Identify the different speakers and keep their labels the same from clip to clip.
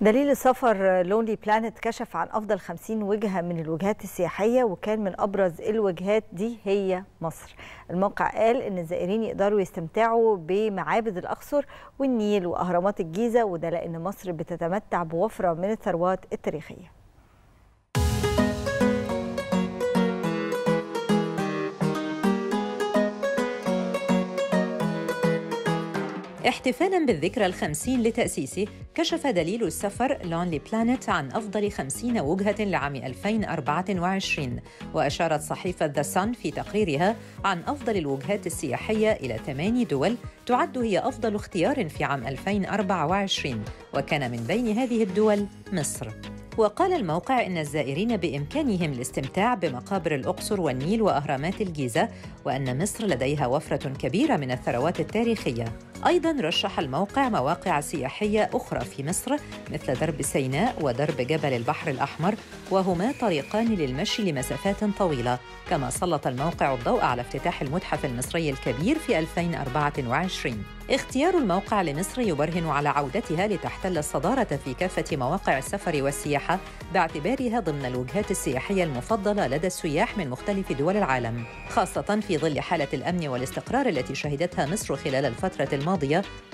Speaker 1: دليل السفر لونلي بلانت كشف عن أفضل 50 وجهة من الوجهات السياحية وكان من أبرز الوجهات دي هي مصر. الموقع قال إن الزائرين يقدروا يستمتعوا بمعابد الأقصر والنيل وأهرامات الجيزة وده لأن مصر بتتمتع بوفرة من الثروات التاريخية.
Speaker 2: احتفالا بالذكرى الخمسين لتأسيسه كشف دليل السفر لونلي بلانت عن أفضل خمسين وجهة لعام 2024 وأشارت صحيفة ذا سان في تقريرها عن أفضل الوجهات السياحية إلى ثماني دول تعد هي أفضل اختيار في عام 2024 وكان من بين هذه الدول مصر. وقال الموقع إن الزائرين بإمكانهم الاستمتاع بمقابر الأقصر والنيل وأهرامات الجيزة وأن مصر لديها وفرة كبيرة من الثروات التاريخية. أيضا رشح الموقع مواقع سياحية أخرى في مصر مثل درب سيناء ودرب جبل البحر الأحمر وهما طريقان للمشي لمسافات طويلة. كما سلط الموقع الضوء على افتتاح المتحف المصري الكبير في 2024 اختيار الموقع لمصر يبرهن على عودتها لتحتل الصدارة في كافة مواقع السفر والسياحة باعتبارها ضمن الوجهات السياحية المفضلة لدى السياح من مختلف دول العالم خاصة في ظل حالة الأمن والاستقرار التي شهدتها مصر خلال الفترة الماضية.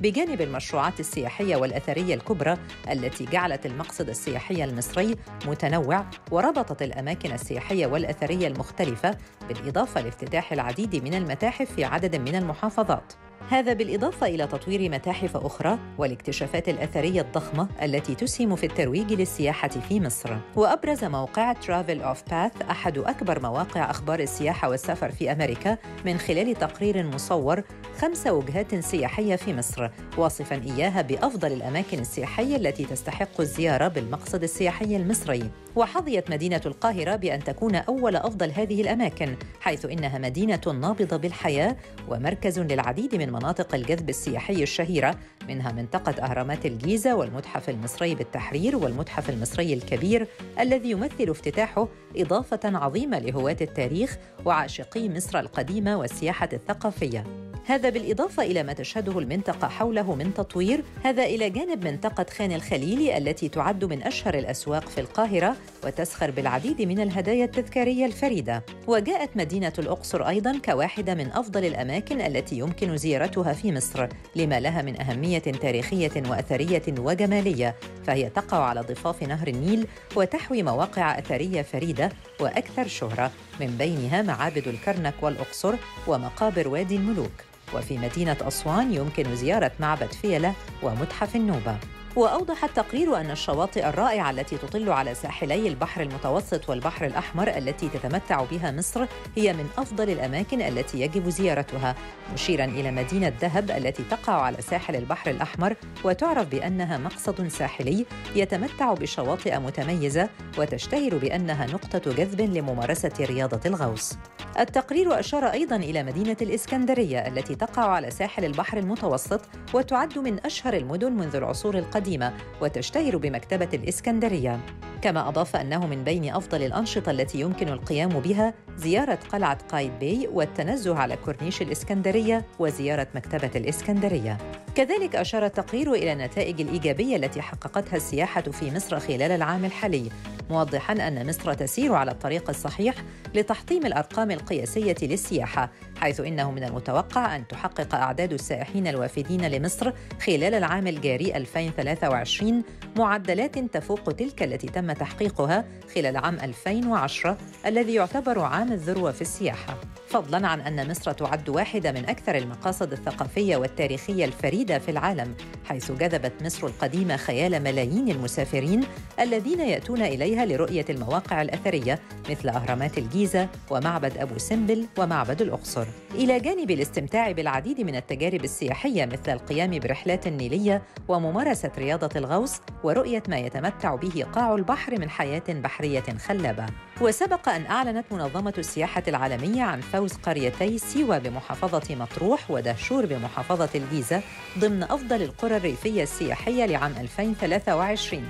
Speaker 2: بجانب المشروعات السياحية والأثرية الكبرى التي جعلت المقصد السياحي المصري متنوع وربطت الأماكن السياحية والأثرية المختلفة بالإضافة لافتتاح العديد من المتاحف في عدد من المحافظات. هذا بالإضافة إلى تطوير متاحف أخرى والاكتشافات الأثرية الضخمة التي تسهم في الترويج للسياحة في مصر. وأبرز موقع ترافل أوف باث أحد أكبر مواقع أخبار السياحة والسفر في أمريكا من خلال تقرير مصور خمس وجهات سياحية في مصر واصفا إياها بأفضل الأماكن السياحية التي تستحق الزيارة بالمقصد السياحي المصري. وحظيت مدينة القاهرة بأن تكون أول أفضل هذه الأماكن حيث إنها مدينة نابضة بالحياة ومركز للعديد من مناطق الجذب السياحي الشهيرة منها منطقة أهرامات الجيزة والمتحف المصري بالتحرير والمتحف المصري الكبير الذي يمثل افتتاحه إضافة عظيمة لهواة التاريخ وعاشقي مصر القديمة والسياحة الثقافية. هذا بالإضافة إلى ما تشهده المنطقة حوله من تطوير هذا إلى جانب منطقة خان الخليل التي تعد من أشهر الأسواق في القاهرة وتسخر بالعديد من الهدايا التذكارية الفريدة. وجاءت مدينة الأقصر أيضاً كواحدة من أفضل الأماكن التي يمكن زيارتها في مصر لما لها من أهمية تاريخية وأثرية وجمالية فهي تقع على ضفاف نهر النيل وتحوي مواقع أثرية فريدة وأكثر شهرة من بينها معابد الكرنك والأقصر ومقابر وادي الملوك. وفي مدينة أسوان يمكن زيارة معبد فيلة ومتحف النوبة. وأوضح التقرير أن الشواطئ الرائعة التي تطل على ساحلي البحر المتوسط والبحر الأحمر التي تتمتع بها مصر هي من أفضل الأماكن التي يجب زيارتها مشيرا إلى مدينة دهب التي تقع على ساحل البحر الأحمر وتعرف بأنها مقصد ساحلي يتمتع بشواطئ متميزة وتشتهر بأنها نقطة جذب لممارسة رياضة الغوص. التقرير أشار أيضا إلى مدينة الإسكندرية التي تقع على ساحل البحر المتوسط وتعد من أشهر المدن منذ العصور القديمة وتشتهر بمكتبة الإسكندرية. كما أضاف أنه من بين أفضل الأنشطة التي يمكن القيام بها زيارة قلعة قايد بي والتنزه على كورنيش الإسكندرية وزيارة مكتبة الإسكندرية. كذلك أشار التقرير إلى النتائج الإيجابية التي حققتها السياحة في مصر خلال العام الحالي. موضحا أن مصر تسير على الطريق الصحيح لتحطيم الأرقام القياسية للسياحة حيث إنه من المتوقع أن تحقق أعداد السائحين الوافدين لمصر خلال العام الجاري 2023 معدلات تفوق تلك التي تم تحقيقها خلال عام 2010 الذي يعتبر عام الذروة في السياحة. فضلا عن أن مصر تعد واحدة من أكثر المقاصد الثقافية والتاريخية الفريدة في العالم حيث جذبت مصر القديمة خيال ملايين المسافرين الذين يأتون إليها لرؤية المواقع الأثرية مثل أهرامات الجيزة ومعبد أبو سمبل ومعبد الأقصر. إلى جانب الاستمتاع بالعديد من التجارب السياحية مثل القيام برحلات نيلية وممارسة رياضة الغوص ورؤية ما يتمتع به قاع البحر من حياة بحرية خلابة. وسبق أن أعلنت منظمة السياحة العالمية عن فوز قريتي سيوة بمحافظة مطروح ودهشور بمحافظة الجيزة ضمن أفضل القرى الريفية السياحية لعام 2023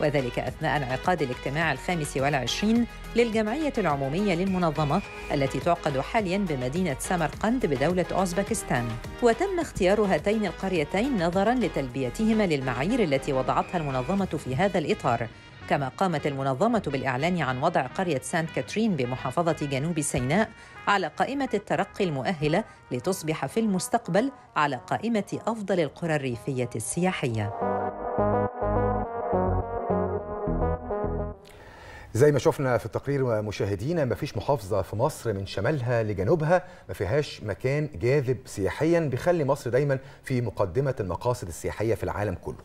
Speaker 2: وذلك أثناء انعقاد الاجتماع الخامس والعشرين للجمعية العمومية للمنظمة التي تعقد حاليا بمدينة سمرقند بدولة أوزبكستان. وتم اختيار هاتين القريتين نظرا لتلبيتهما للمعايير التي وضعتها المنظمة في هذا الإطار. كما قامت المنظمة بالإعلان عن وضع قرية سانت كاترين بمحافظة جنوب سيناء على قائمة الترقي المؤهلة لتصبح في المستقبل على قائمة أفضل القرى الريفية السياحية.
Speaker 3: زي ما شفنا في التقرير مشاهدينا ما فيش محافظة في مصر من شمالها لجنوبها ما فيهاش مكان جاذب سياحيا بيخلي مصر دايما في مقدمة المقاصد السياحية في العالم كله